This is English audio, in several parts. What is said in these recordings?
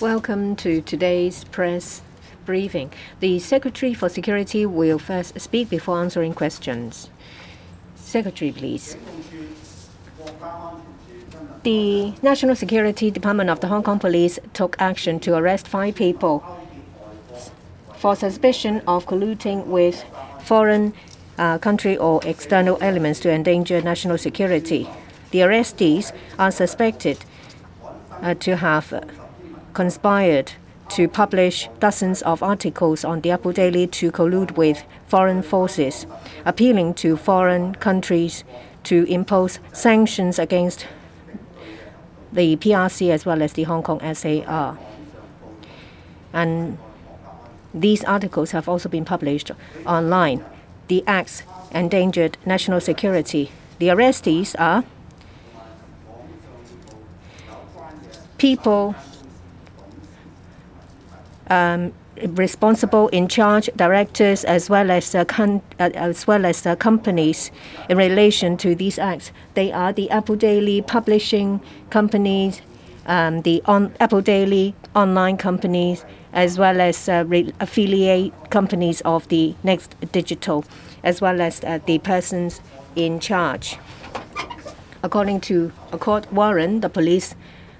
Welcome to today's press briefing. The Secretary for Security will first speak before answering questions. Secretary, please. The National Security Department of the Hong Kong Police took action to arrest five people for suspicion of colluding with foreign uh, country or external elements to endanger national security. The arrestees are suspected Uh, to have conspired to publish dozens of articles on the Apple Daily to collude with foreign forces, appealing to foreign countries to impose sanctions against the PRC as well as the Hong Kong SAR. And these articles have also been published online. The acts endangered national security. The arrestees are people um, responsible in charge directors as well as uh, as well as uh, companies in relation to these acts. They are the Apple Daily publishing companies, um, the on Apple Daily online companies, as well as uh, affiliate companies of the Next Digital, as well as uh, the persons in charge. According to a court warrant, the police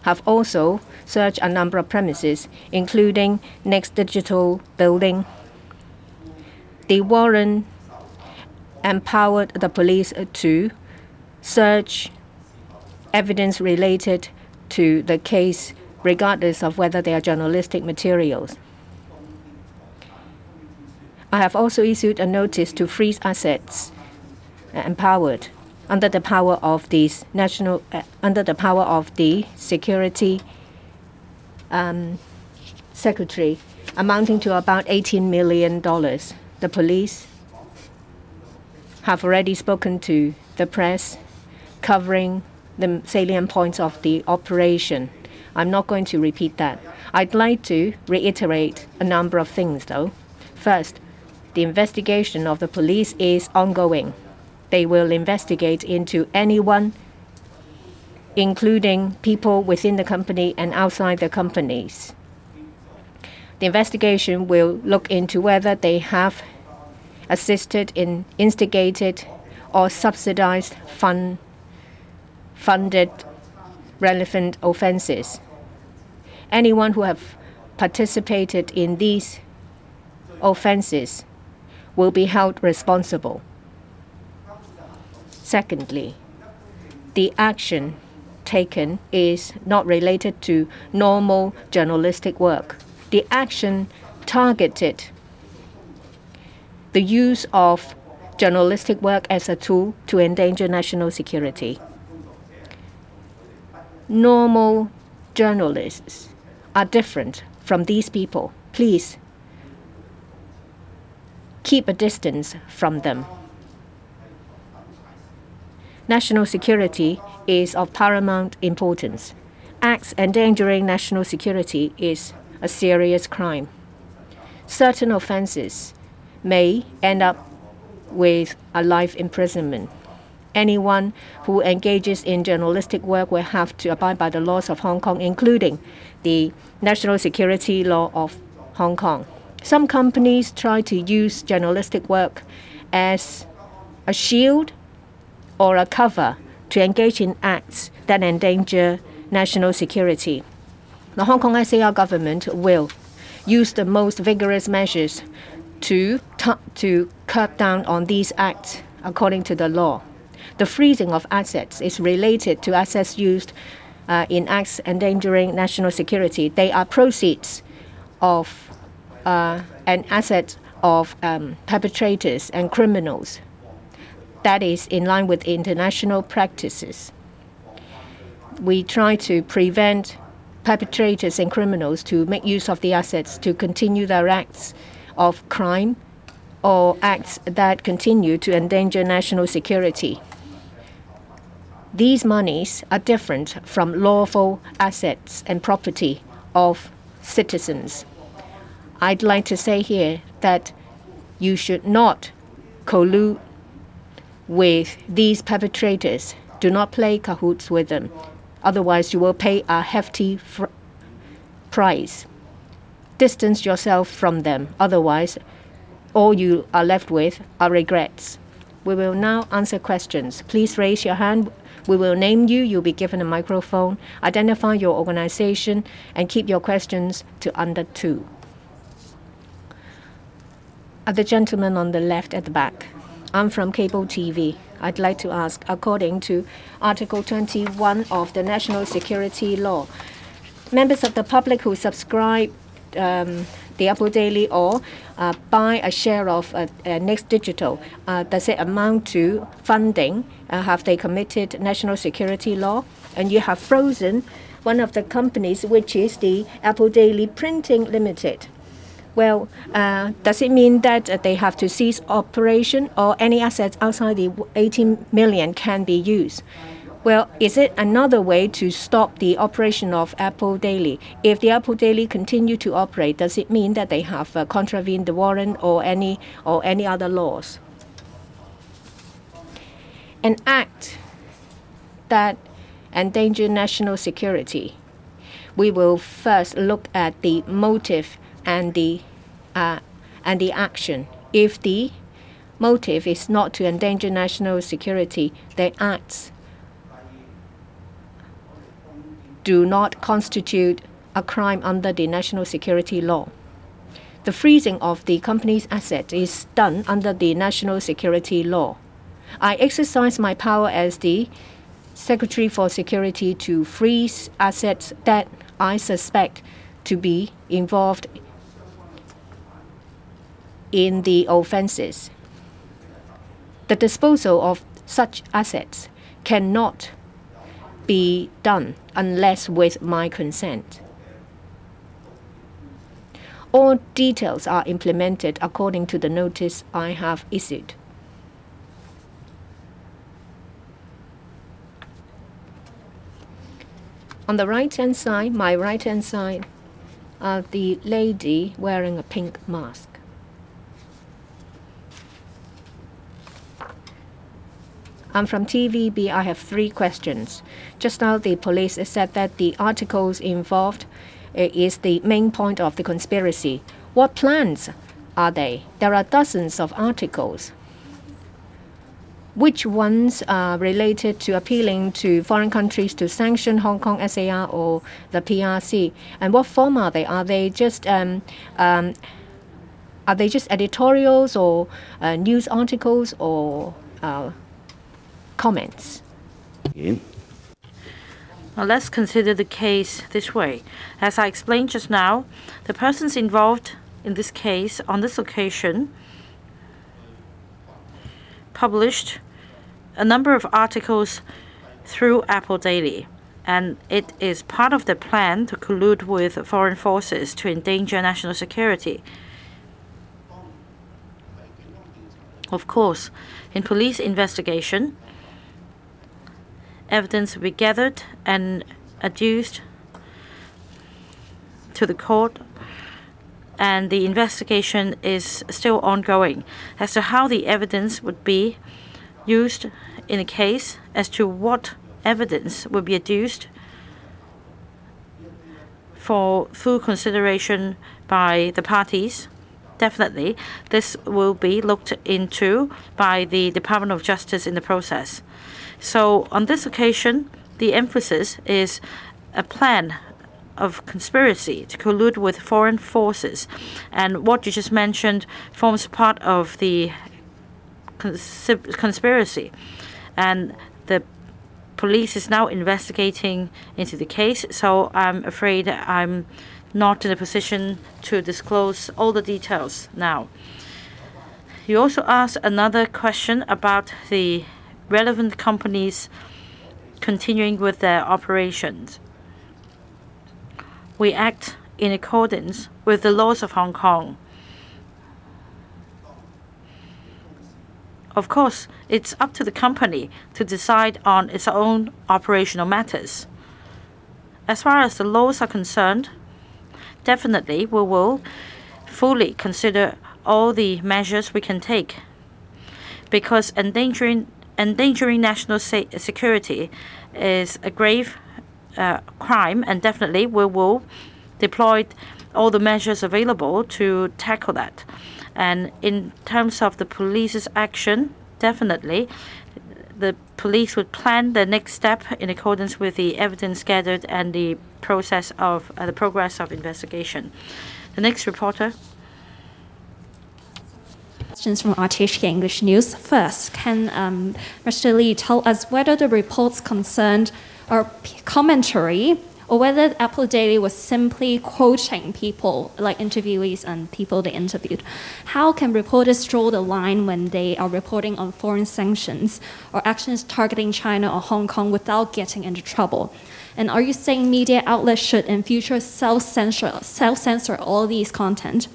have also searched a number of premises, including Next Digital building. The warrant empowered the police to search evidence related to the case, regardless of whether they are journalistic materials. I have also issued a notice to freeze assets empowered under the power of these national uh, under the power of the security um, secretary, amounting to about 18 million dollars. The police have already spoken to the press, covering the salient points of the operation. I'm not going to repeat that. I'd like to reiterate a number of things, though. First, the investigation of the police is ongoing. They will investigate into anyone, including people within the company and outside the companies. The investigation will look into whether they have assisted in instigated or subsidized fund, funded relevant offenses. Anyone who have participated in these offenses will be held responsible. Secondly, the action taken is not related to normal journalistic work. The action targeted the use of journalistic work as a tool to endanger national security. Normal journalists are different from these people. Please keep a distance from them national security is of paramount importance. Acts endangering national security is a serious crime. Certain offenses may end up with a life imprisonment. Anyone who engages in journalistic work will have to abide by the laws of Hong Kong, including the national security law of Hong Kong. Some companies try to use journalistic work as a shield or a cover to engage in acts that endanger national security. The Hong Kong SAR government will use the most vigorous measures to, to curb down on these acts according to the law. The freezing of assets is related to assets used uh, in acts endangering national security. They are proceeds of uh, an asset of um, perpetrators and criminals that is in line with international practices. We try to prevent perpetrators and criminals to make use of the assets to continue their acts of crime or acts that continue to endanger national security. These monies are different from lawful assets and property of citizens. I'd like to say here that you should not collude with these perpetrators. Do not play cahoots with them. Otherwise, you will pay a hefty price. Distance yourself from them. Otherwise, all you are left with are regrets. We will now answer questions. Please raise your hand. We will name you. You'll be given a microphone. Identify your organization and keep your questions to under two. Uh, the gentleman on the left at the back. I'm from cable TV. I'd like to ask, according to Article 21 of the National Security Law, members of the public who subscribe um, the Apple Daily or uh, buy a share of uh, uh, Next Digital, uh, does it amount to funding? Uh, have they committed national security law? And you have frozen one of the companies, which is the Apple Daily Printing Limited. Well, uh, does it mean that they have to cease operation or any assets outside the 18 million can be used? Well, is it another way to stop the operation of Apple Daily? If the Apple Daily continue to operate, does it mean that they have uh, contravened the warrant or any or any other laws? An act that endanger national security. We will first look at the motive and the uh, and the action. If the motive is not to endanger national security, the acts do not constitute a crime under the national security law. The freezing of the company's asset is done under the national security law. I exercise my power as the Secretary for Security to freeze assets that I suspect to be involved in the offenses. The disposal of such assets cannot be done unless with my consent. All details are implemented according to the notice I have issued. On the right hand side, my right hand side, uh, the lady wearing a pink mask. I'm from TVB. I have three questions. Just now, the police said that the articles involved eh, is the main point of the conspiracy. What plans are they? There are dozens of articles. Which ones are related to appealing to foreign countries to sanction Hong Kong SAR or the PRC? And what form are they? Are they just um, um, are they just editorials or uh, news articles or uh, comments. Now let's consider the case this way. As I explained just now, the persons involved in this case on this occasion published a number of articles through Apple Daily, and it is part of the plan to collude with foreign forces to endanger national security. Of course, in police investigation, evidence will be gathered and adduced to the court and the investigation is still ongoing as to how the evidence would be used in a case as to what evidence would be adduced for full consideration by the parties. Definitely, this will be looked into by the Department of Justice in the process. So on this occasion, the emphasis is a plan of conspiracy to collude with foreign forces. And what you just mentioned forms part of the conspiracy. And the police is now investigating into the case, so I'm afraid I'm not in a position to disclose all the details now. You also asked another question about the relevant companies continuing with their operations. We act in accordance with the laws of Hong Kong. Of course, it's up to the company to decide on its own operational matters. As far as the laws are concerned, definitely we will fully consider all the measures we can take because endangering endangering national security is a grave uh, crime, and definitely we will deploy all the measures available to tackle that. And in terms of the police's action, definitely the police would plan the next step in accordance with the evidence gathered and the process of uh, the progress of investigation. The next reporter. Questions from RTHK English News. First, can um, Mr. Lee tell us whether the reports concerned or commentary or whether Apple Daily was simply quoting people, like interviewees and people they interviewed. How can reporters draw the line when they are reporting on foreign sanctions or actions targeting China or Hong Kong without getting into trouble? And are you saying media outlets should in future self-censor, self-censor all these content?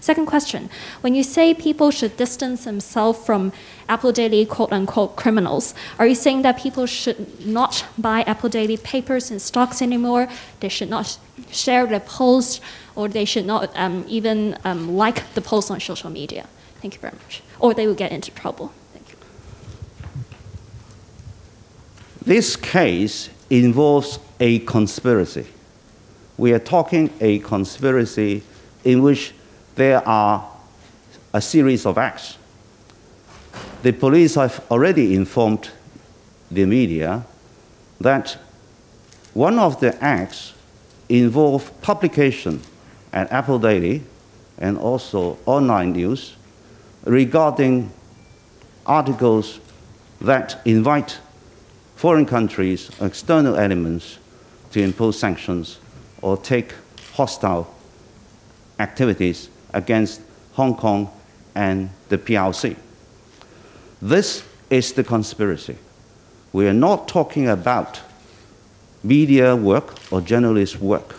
Second question, when you say people should distance themselves from Apple Daily quote unquote criminals, are you saying that people should not buy Apple Daily papers and stocks anymore? They should not share the posts or they should not um, even um, like the posts on social media? Thank you very much. Or they will get into trouble. Thank you. This case involves a conspiracy. We are talking a conspiracy in which there are a series of acts. The police have already informed the media that one of the acts involved publication at Apple Daily and also online news regarding articles that invite foreign countries, external elements, to impose sanctions or take hostile activities against Hong Kong and the PRC. This is the conspiracy. We are not talking about media work or journalist work.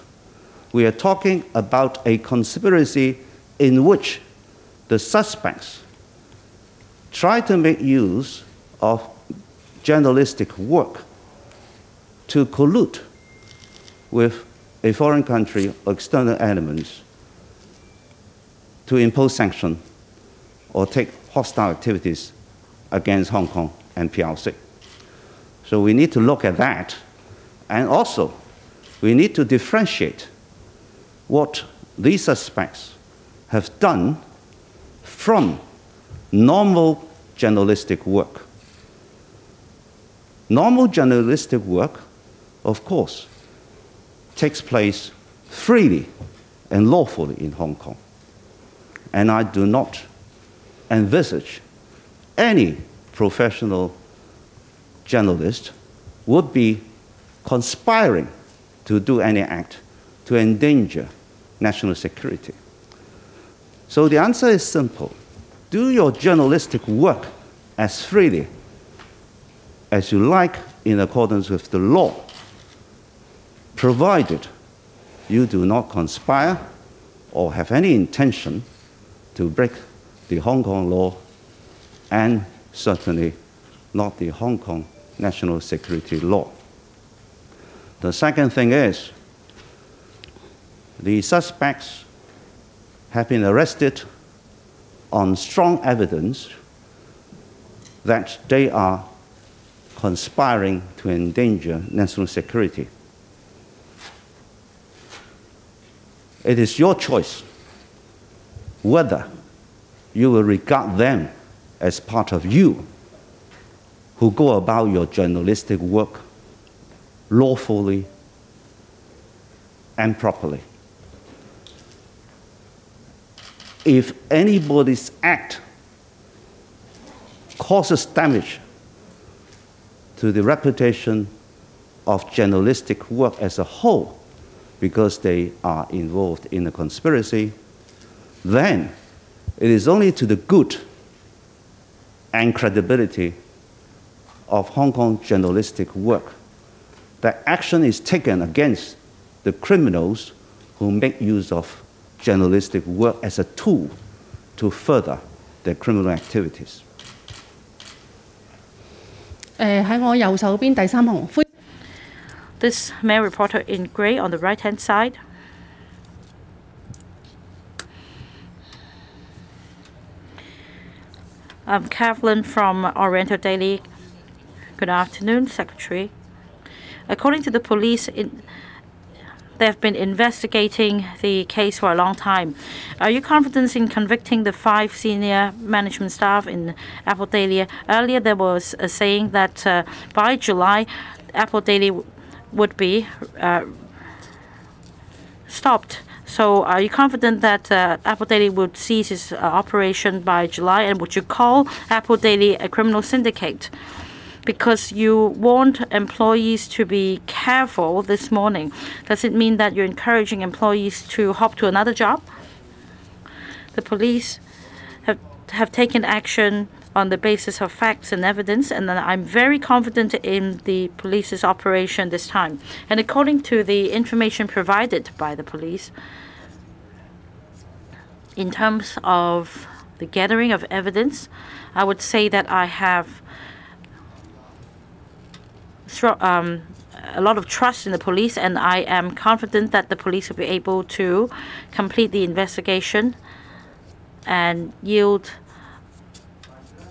We are talking about a conspiracy in which the suspects try to make use of journalistic work to collude with a foreign country or external elements to impose sanctions or take hostile activities against Hong Kong and PRC. So we need to look at that. And also, we need to differentiate what these suspects have done from normal journalistic work. Normal journalistic work, of course, takes place freely and lawfully in Hong Kong and I do not envisage any professional journalist would be conspiring to do any act to endanger national security. So the answer is simple. Do your journalistic work as freely as you like in accordance with the law, provided you do not conspire or have any intention to break the Hong Kong law and certainly not the Hong Kong national security law. The second thing is the suspects have been arrested on strong evidence that they are conspiring to endanger national security. It is your choice whether you will regard them as part of you who go about your journalistic work lawfully and properly. If anybody's act causes damage to the reputation of journalistic work as a whole because they are involved in a conspiracy, then it is only to the good and credibility of Hong Kong journalistic work that action is taken against the criminals who make use of journalistic work as a tool to further their criminal activities. Uh, this male reporter in grey on the right hand side. I'm Kathleen from Oriental Daily. Good afternoon, Secretary. According to the police, in, They have been investigating the case for a long time. Are you confident in convicting the five senior management staff in Apple Daily? Earlier, there was a saying that uh, by July, Apple Daily would be uh, stopped. So are you confident that uh, Apple Daily would cease its uh, operation by July? And would you call Apple Daily a criminal syndicate? Because you warned employees to be careful this morning. Does it mean that you're encouraging employees to hop to another job? The police have, have taken action on the basis of facts and evidence, and I'm very confident in the police's operation this time. And according to the information provided by the police, in terms of the gathering of evidence, I would say that I have um, a lot of trust in the police, and I am confident that the police will be able to complete the investigation and yield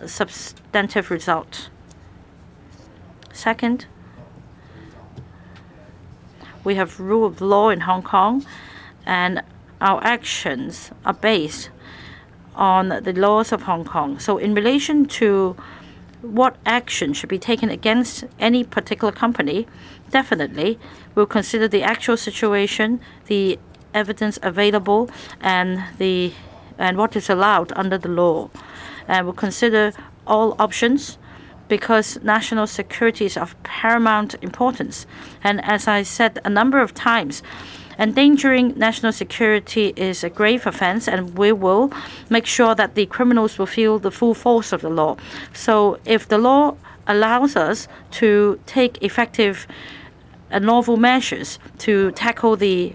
substantive result. Second, we have rule of law in Hong Kong, and our actions are based on the laws of Hong Kong. So in relation to what action should be taken against any particular company, definitely we'll consider the actual situation, the evidence available, and the and what is allowed under the law and will consider all options because national security is of paramount importance. And as I said a number of times, endangering national security is a grave offense, and we will make sure that the criminals will feel the full force of the law. So if the law allows us to take effective and lawful measures to tackle the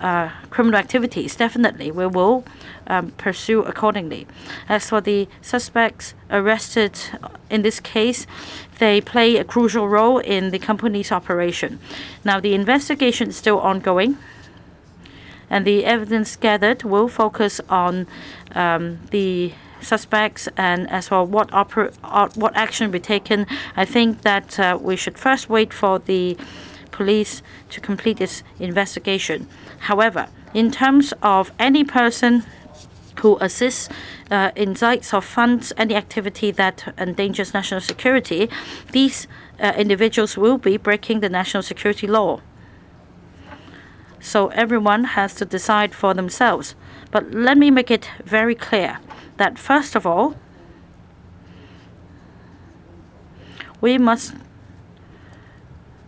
uh, criminal activities, definitely we will um, pursue accordingly. As for the suspects arrested in this case, they play a crucial role in the company's operation. Now, the investigation is still ongoing, and the evidence gathered will focus on um, the suspects and as well what oper- uh, what action be taken. I think that uh, we should first wait for the police to complete its investigation. However, in terms of any person who assists, uh, or funds any activity that endangers national security, these uh, individuals will be breaking the national security law. So everyone has to decide for themselves. But let me make it very clear that first of all, we must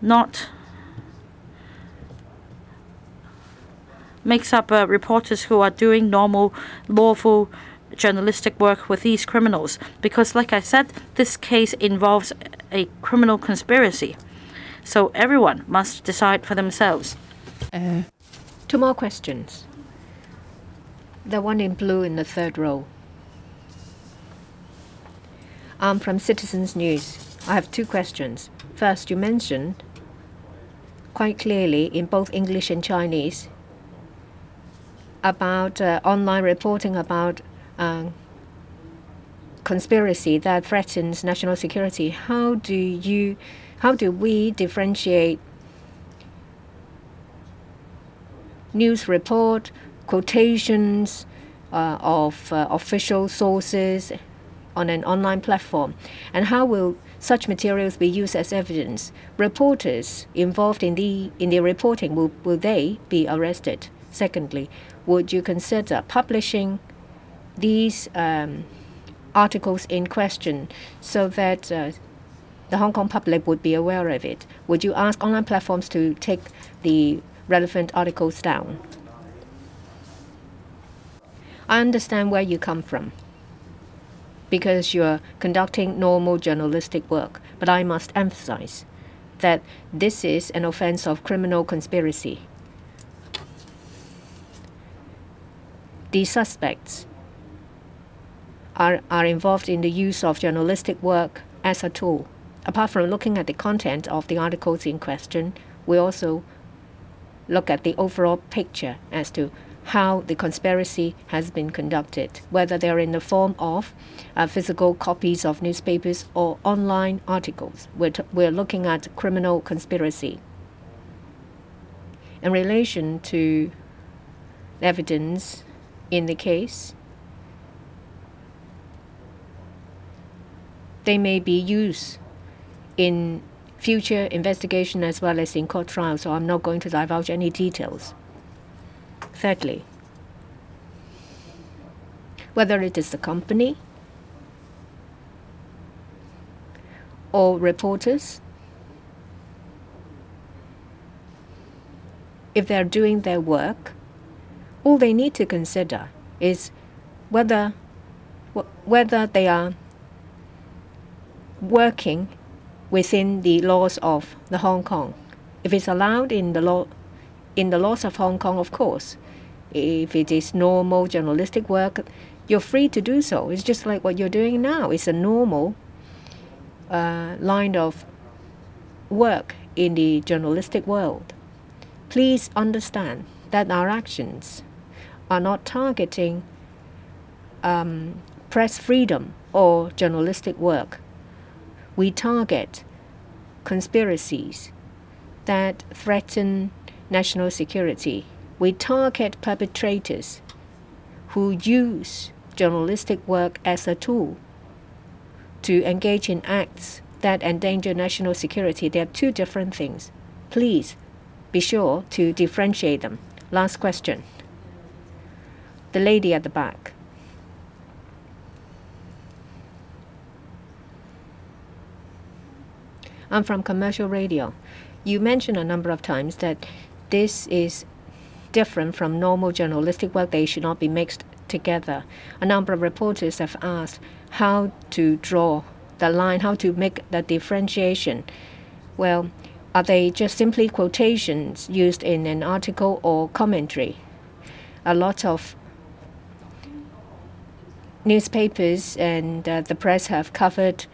not makes up uh, reporters who are doing normal, lawful journalistic work with these criminals. Because, like I said, this case involves a criminal conspiracy. So everyone must decide for themselves. Uh, two more questions. The one in blue in the third row. I'm from Citizens News. I have two questions. First, you mentioned quite clearly in both English and Chinese about uh, online reporting about uh, conspiracy that threatens national security. How do you, how do we differentiate news report, quotations uh, of uh, official sources on an online platform, and how will such materials be used as evidence? Reporters involved in the in the reporting will will they be arrested? Secondly, would you consider publishing these um, articles in question so that uh, the Hong Kong public would be aware of it? Would you ask online platforms to take the relevant articles down? I understand where you come from because you're conducting normal journalistic work, but I must emphasize that this is an offense of criminal conspiracy. The suspects are, are involved in the use of journalistic work as a tool. Apart from looking at the content of the articles in question, we also look at the overall picture as to how the conspiracy has been conducted, whether they're in the form of uh, physical copies of newspapers or online articles. We're, we're looking at criminal conspiracy. in relation to evidence in the case, they may be used in future investigation as well as in court trial, so I'm not going to divulge any details. Thirdly, whether it is the company or reporters, if they're doing their work, all they need to consider is whether whether they are working within the laws of the Hong Kong. If it's allowed in the law in the laws of Hong Kong, of course. If it is normal journalistic work, you're free to do so. It's just like what you're doing now. It's a normal uh, line of work in the journalistic world. Please understand that our actions are not targeting um, press freedom or journalistic work. We target conspiracies that threaten national security. We target perpetrators who use journalistic work as a tool to engage in acts that endanger national security. They are two different things. Please be sure to differentiate them. Last question. The lady at the back. I'm from commercial radio. You mentioned a number of times that this is different from normal journalistic work. They should not be mixed together. A number of reporters have asked how to draw the line, how to make the differentiation. Well, are they just simply quotations used in an article or commentary? A lot of newspapers and uh, the press have covered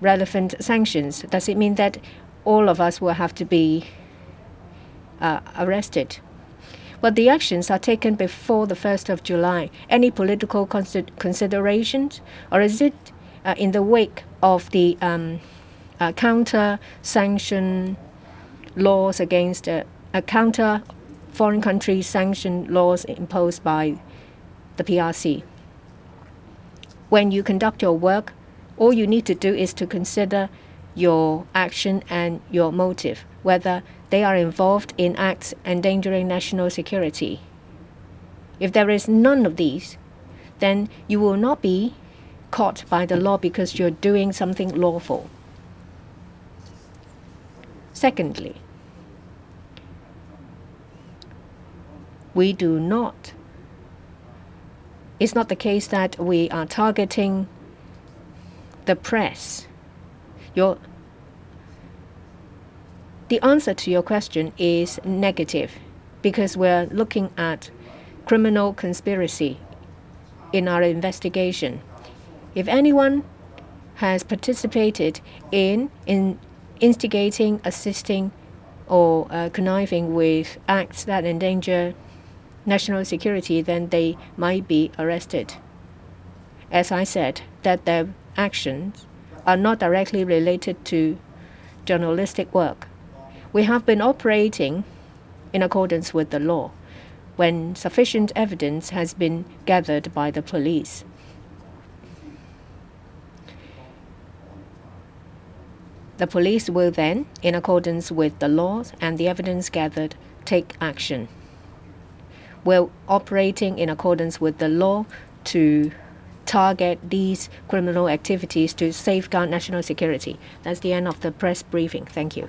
relevant sanctions. Does it mean that all of us will have to be uh, arrested? But the actions are taken before the 1st of July. Any political considerations? Or is it uh, in the wake of the um, uh, counter sanction laws against uh, counter foreign country sanction laws imposed by the PRC? When you conduct your work, all you need to do is to consider your action and your motive, whether they are involved in acts endangering national security. If there is none of these, then you will not be caught by the law because you're doing something lawful. Secondly, we do not. It's not the case that we are targeting the press. Your the answer to your question is negative because we're looking at criminal conspiracy in our investigation. If anyone has participated in, in instigating, assisting, or uh, conniving with acts that endanger national security, then they might be arrested. As I said, that their actions are not directly related to journalistic work. We have been operating in accordance with the law when sufficient evidence has been gathered by the police. The police will then, in accordance with the laws and the evidence gathered, take action. We're operating in accordance with the law to target these criminal activities to safeguard national security. That's the end of the press briefing. Thank you.